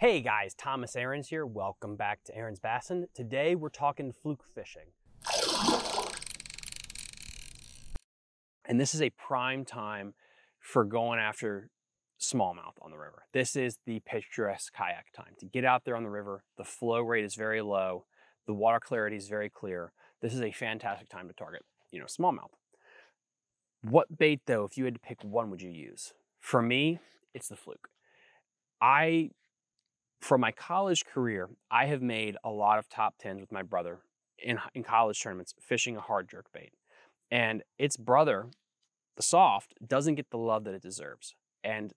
Hey guys, Thomas Ahrens here. Welcome back to Ahrens Bassin. Today we're talking fluke fishing. And this is a prime time for going after smallmouth on the river. This is the picturesque kayak time. To get out there on the river, the flow rate is very low, the water clarity is very clear. This is a fantastic time to target, you know, smallmouth. What bait though, if you had to pick one, would you use? For me, it's the fluke. I for my college career, I have made a lot of top tens with my brother in, in college tournaments fishing a hard jerk bait. And its brother, the soft, doesn't get the love that it deserves. And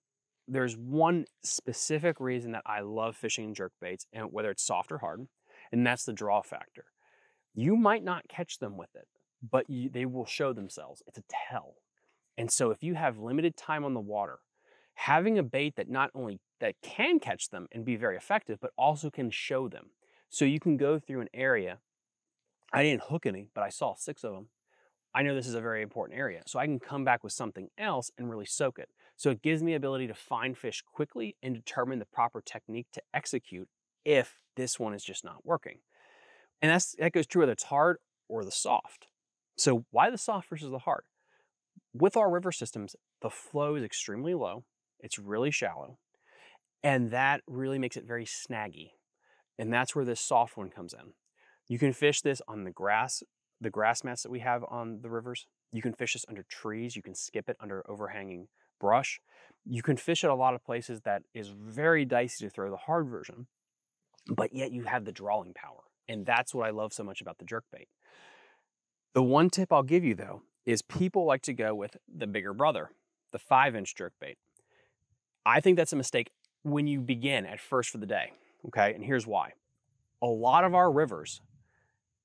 there's one specific reason that I love fishing jerk baits, and whether it's soft or hard, and that's the draw factor. You might not catch them with it, but you, they will show themselves. It's a tell. And so if you have limited time on the water, having a bait that not only that can catch them and be very effective, but also can show them. So you can go through an area. I didn't hook any, but I saw six of them. I know this is a very important area. So I can come back with something else and really soak it. So it gives me the ability to find fish quickly and determine the proper technique to execute if this one is just not working. And that's, that goes true whether it's hard or the soft. So why the soft versus the hard? With our river systems, the flow is extremely low. It's really shallow. And that really makes it very snaggy. And that's where this soft one comes in. You can fish this on the grass, the grass mats that we have on the rivers. You can fish this under trees. You can skip it under overhanging brush. You can fish it a lot of places that is very dicey to throw the hard version, but yet you have the drawing power. And that's what I love so much about the jerkbait. The one tip I'll give you though is people like to go with the bigger brother, the five inch jerkbait. I think that's a mistake when you begin at first for the day. Okay, and here's why. A lot of our rivers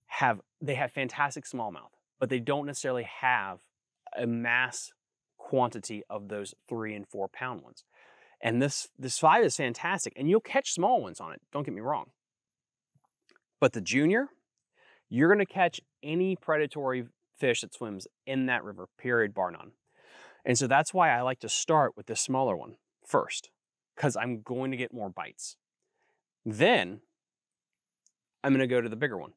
have they have fantastic smallmouth, but they don't necessarily have a mass quantity of those three and four pound ones. And this this five is fantastic, and you'll catch small ones on it. Don't get me wrong. But the junior, you're going to catch any predatory fish that swims in that river. Period, bar none. And so that's why I like to start with this smaller one first because I'm going to get more bites. Then I'm going to go to the bigger one.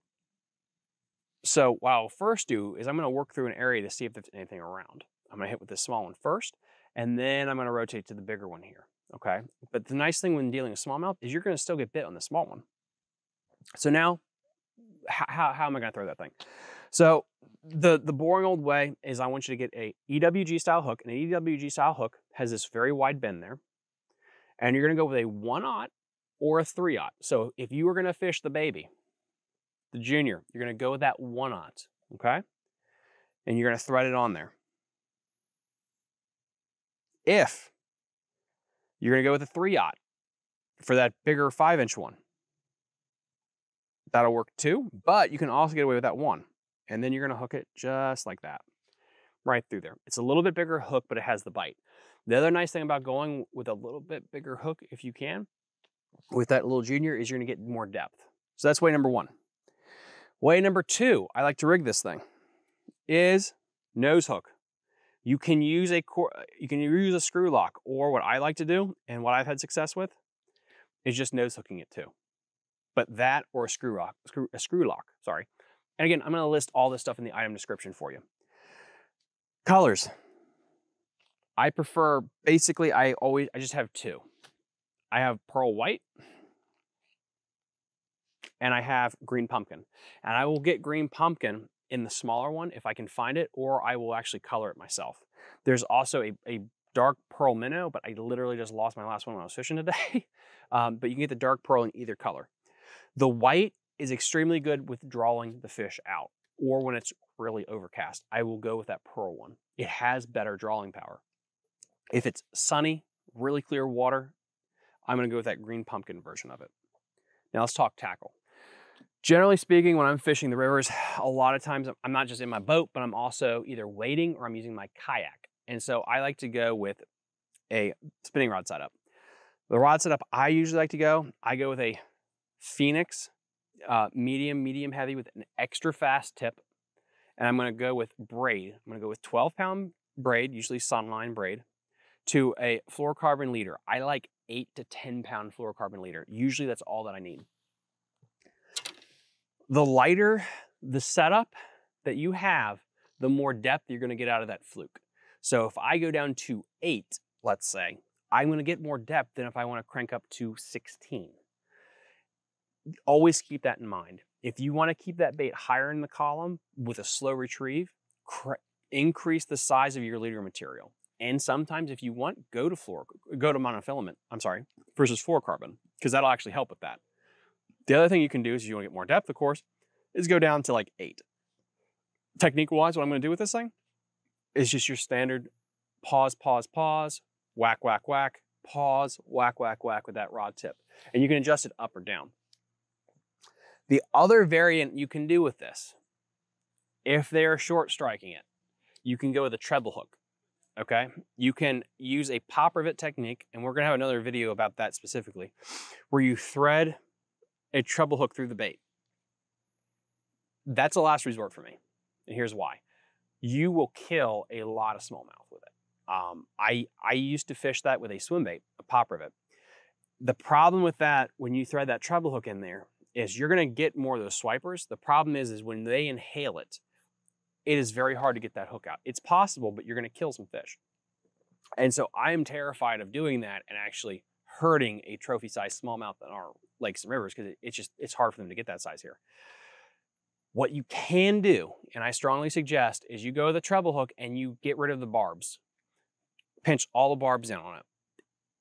So what I'll first do is I'm going to work through an area to see if there's anything around. I'm going to hit with this small one first, and then I'm going to rotate to the bigger one here. Okay. But the nice thing when dealing with smallmouth is you're going to still get bit on the small one. So now, how, how am I going to throw that thing? So the, the boring old way is I want you to get a EWG style hook. And an EWG style hook has this very wide bend there and you're to go with a one aught or a three aught. So if you were to fish the baby, the junior, you're to go with that one aught, okay? And you're to thread it on there. If you're to go with a three aught for that bigger five inch one, that'll work too, but you can also get away with that one. And then you're to hook it just like that, right through there. It's a little bit bigger hook, but it has the bite. The other nice thing about going with a little bit bigger hook, if you can, with that little junior, is you're gonna get more depth. So that's way number one. Way number two, I like to rig this thing, is nose hook. You can use a uh, you can use a screw lock, or what I like to do, and what I've had success with, is just nose hooking it too. But that or a screw lock, screw, a screw lock, sorry. And again, I'm gonna list all this stuff in the item description for you. Colors. I prefer, basically, I always, I just have two. I have pearl white and I have green pumpkin. And I will get green pumpkin in the smaller one if I can find it, or I will actually color it myself. There's also a, a dark pearl minnow, but I literally just lost my last one when I was fishing today. um, but you can get the dark pearl in either color. The white is extremely good with drawing the fish out, or when it's really overcast. I will go with that pearl one. It has better drawing power. If it's sunny, really clear water, I'm gonna go with that green pumpkin version of it. Now let's talk tackle. Generally speaking, when I'm fishing the rivers, a lot of times I'm not just in my boat, but I'm also either wading or I'm using my kayak. And so I like to go with a spinning rod setup. The rod setup I usually like to go, I go with a Phoenix uh, medium, medium heavy with an extra fast tip. And I'm gonna go with braid. I'm gonna go with 12 pound braid, usually Sunline braid to a fluorocarbon leader. I like eight to 10 pound fluorocarbon leader. Usually that's all that I need. The lighter the setup that you have, the more depth you're gonna get out of that fluke. So if I go down to eight, let's say, I'm gonna get more depth than if I wanna crank up to 16. Always keep that in mind. If you wanna keep that bait higher in the column with a slow retrieve, increase the size of your leader material. And sometimes if you want, go to fluor, go to monofilament, I'm sorry, versus fluorocarbon, because that'll actually help with that. The other thing you can do is if you want to get more depth, of course, is go down to like eight. Technique wise, what I'm going to do with this thing is just your standard pause, pause, pause, whack, whack, whack, pause, whack, whack, whack with that rod tip. And you can adjust it up or down. The other variant you can do with this, if they're short striking it, you can go with a treble hook. Okay, you can use a pop rivet technique, and we're gonna have another video about that specifically, where you thread a treble hook through the bait. That's a last resort for me. And here's why. You will kill a lot of smallmouth with it. Um, I, I used to fish that with a swim bait, a pop rivet. The problem with that, when you thread that treble hook in there, is you're gonna get more of those swipers. The problem is, is when they inhale it, it is very hard to get that hook out. It's possible, but you're gonna kill some fish. And so I am terrified of doing that and actually hurting a trophy sized smallmouth in our lakes and rivers because it's just, it's hard for them to get that size here. What you can do, and I strongly suggest, is you go to the treble hook and you get rid of the barbs. Pinch all the barbs in on it.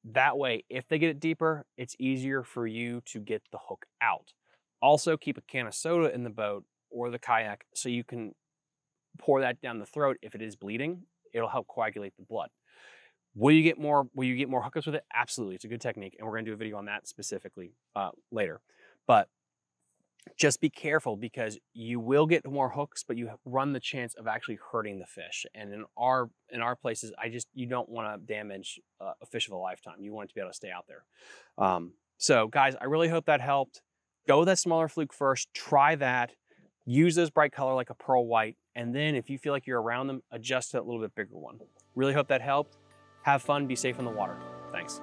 That way, if they get it deeper, it's easier for you to get the hook out. Also, keep a can of soda in the boat or the kayak so you can pour that down the throat if it is bleeding. It'll help coagulate the blood. Will you get more? Will you get more hookups with it? Absolutely, it's a good technique, and we're going to do a video on that specifically uh, later. But just be careful because you will get more hooks, but you run the chance of actually hurting the fish. And in our in our places, I just you don't want to damage uh, a fish of a lifetime. You want it to be able to stay out there. Um, so, guys, I really hope that helped. Go with that smaller fluke first. Try that. Use those bright color like a pearl white, and then if you feel like you're around them, adjust to that little bit bigger one. Really hope that helped. Have fun. Be safe in the water. Thanks.